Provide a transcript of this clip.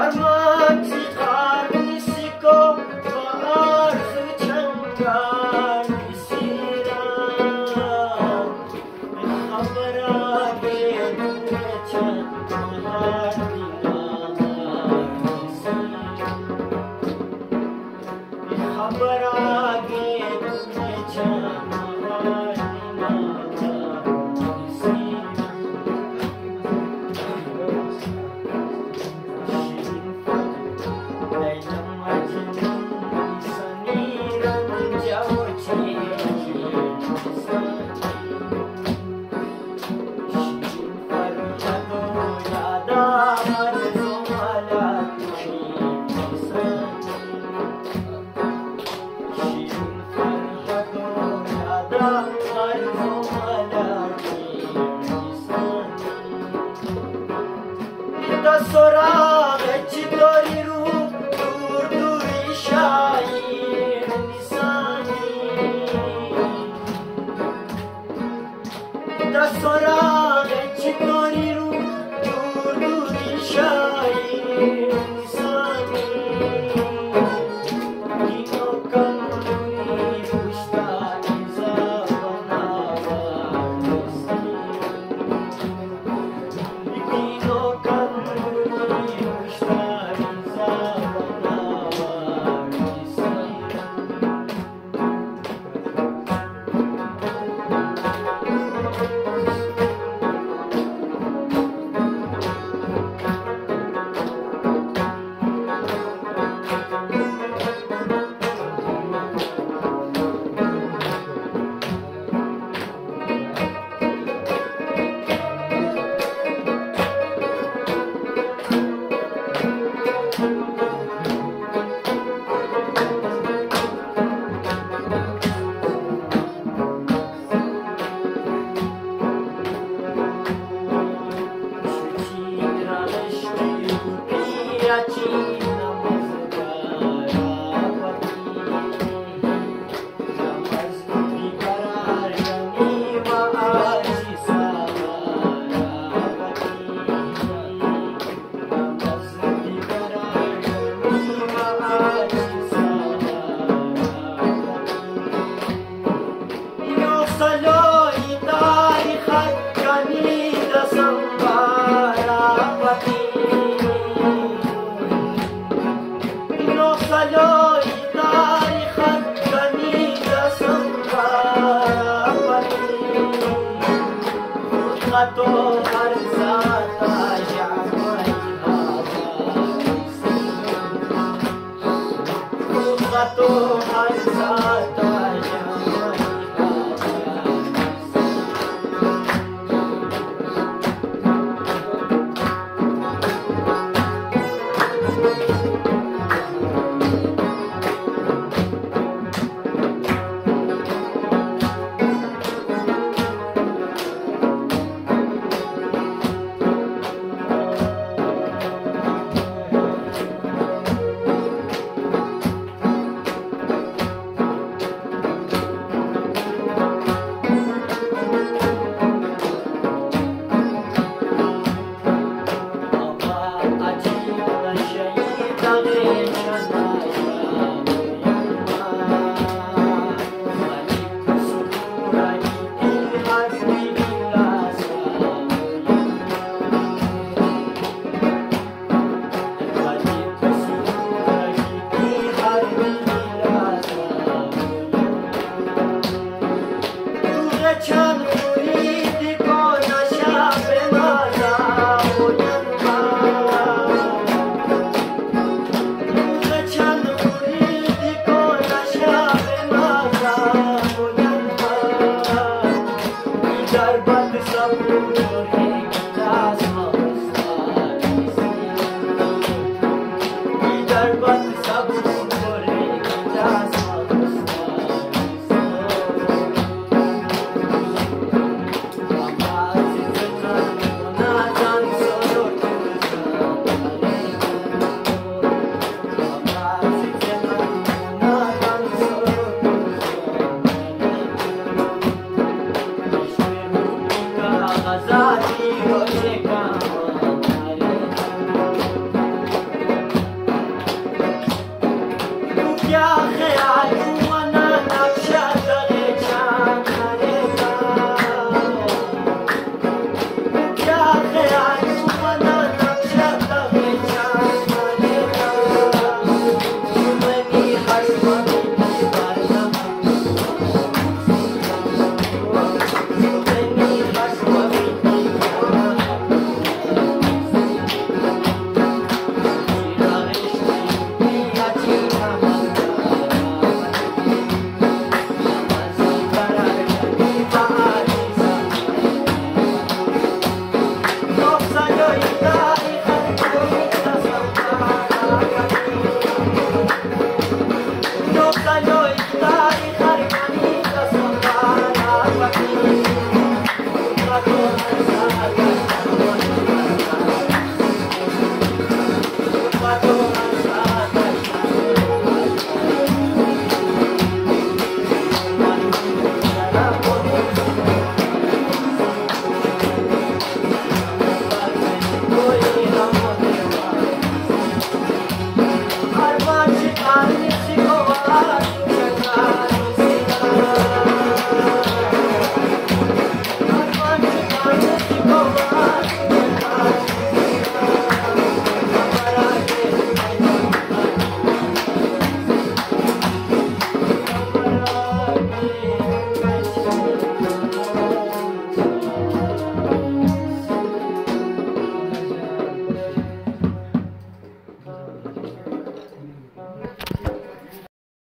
가져 matou para o Dar bate să